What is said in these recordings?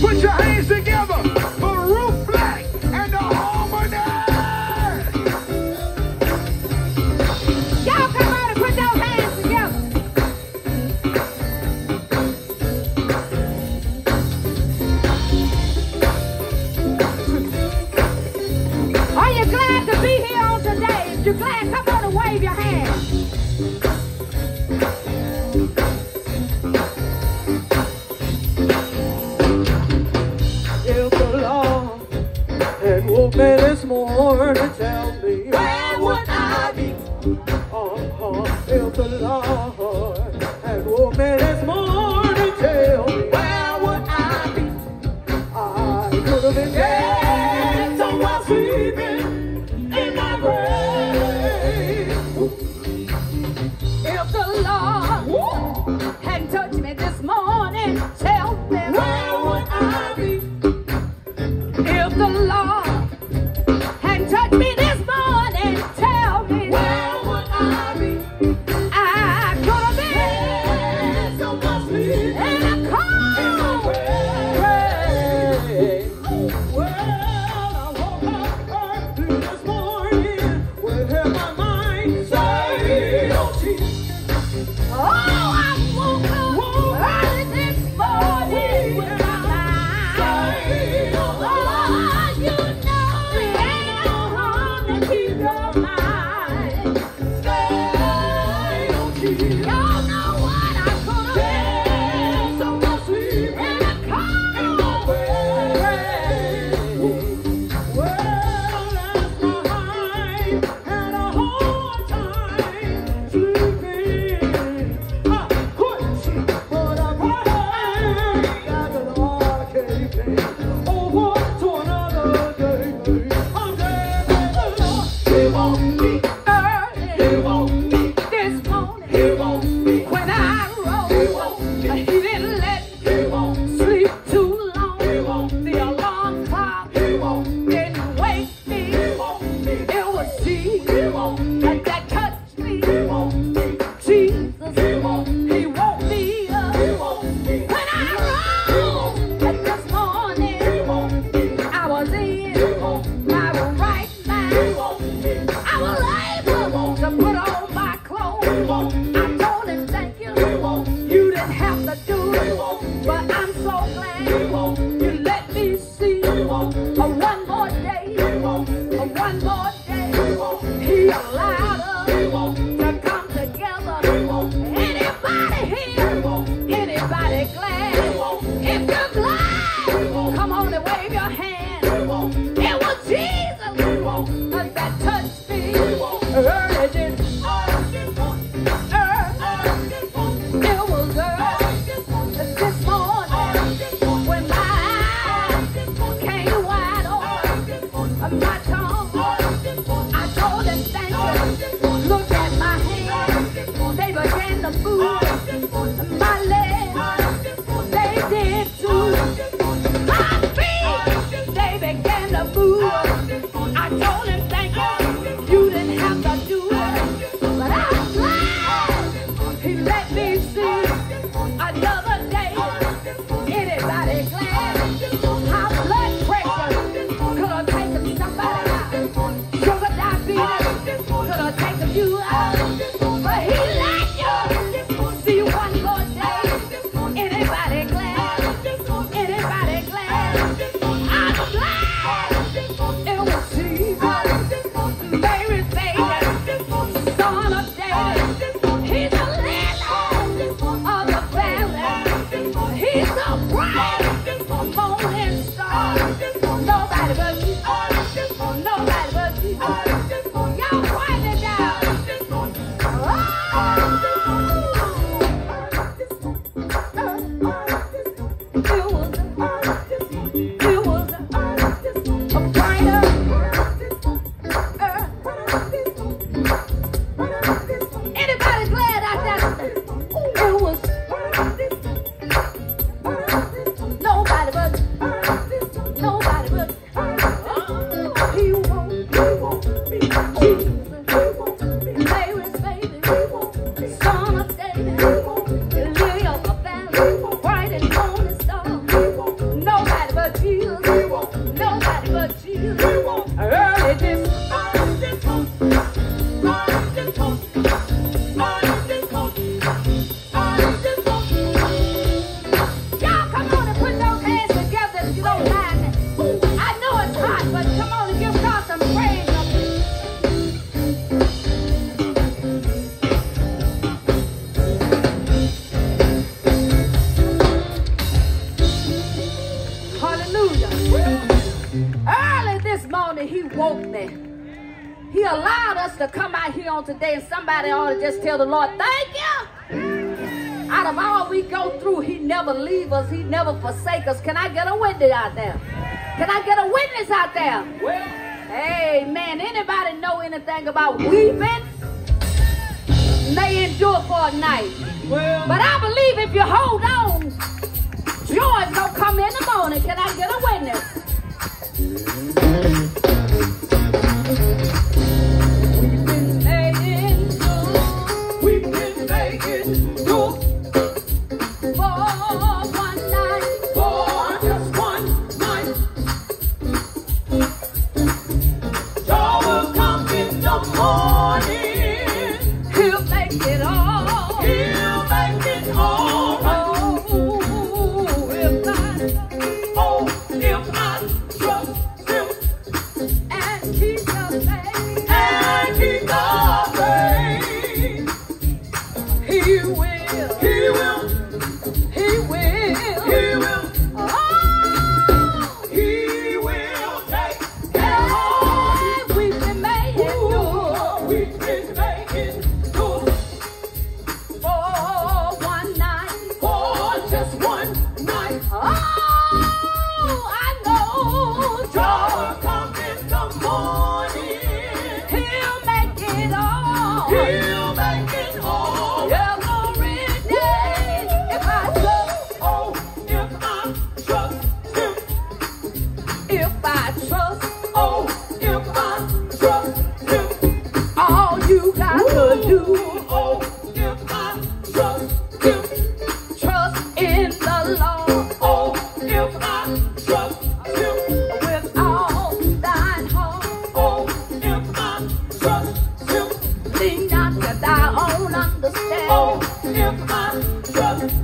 Put your hands together for Ruth Black and the Harmonettes. Y'all come out and put those hands together. Are you glad to be here on today? If you're glad, come on and wave your hands. home. the food, my legs. they did too. and he woke me. He allowed us to come out here on today, and somebody ought to just tell the Lord, thank you. Out of all we go through, he never leave us. He never forsake us. Can I get a witness out there? Can I get a witness out there? Hey, man, anybody know anything about weeping? May endure for a night. But I believe if you hold on, joy's gonna come in the morning. Can I get a Look my brother.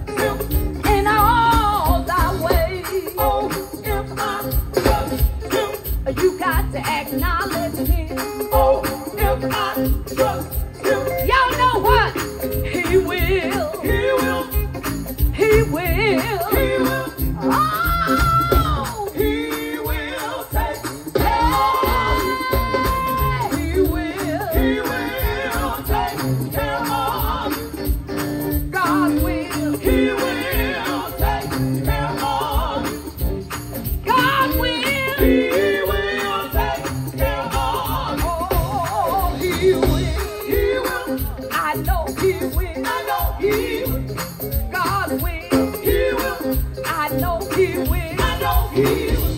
Isso.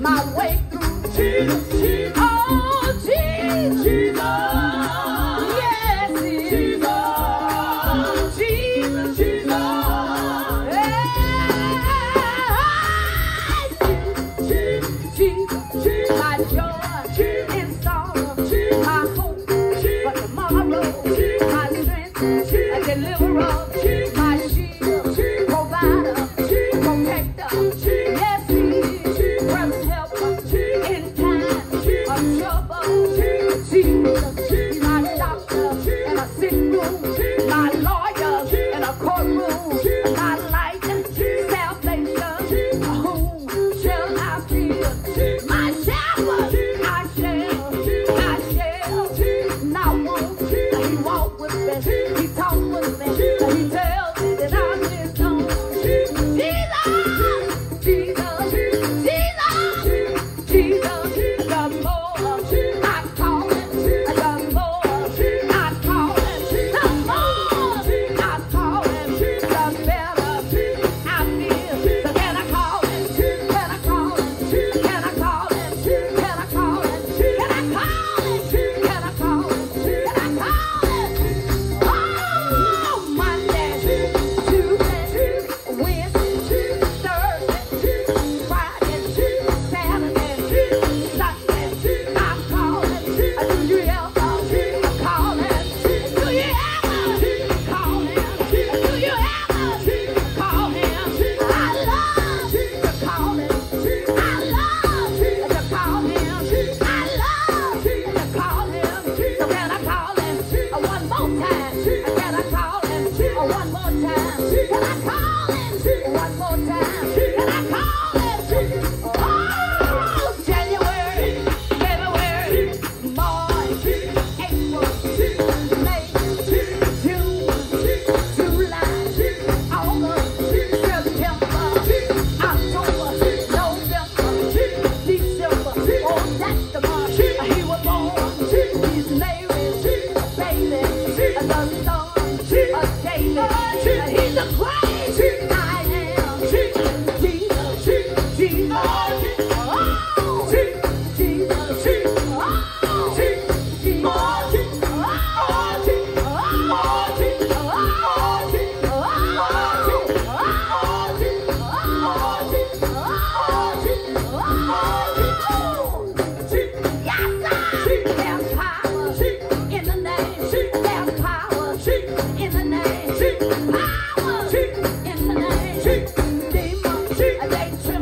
My. They won't Walk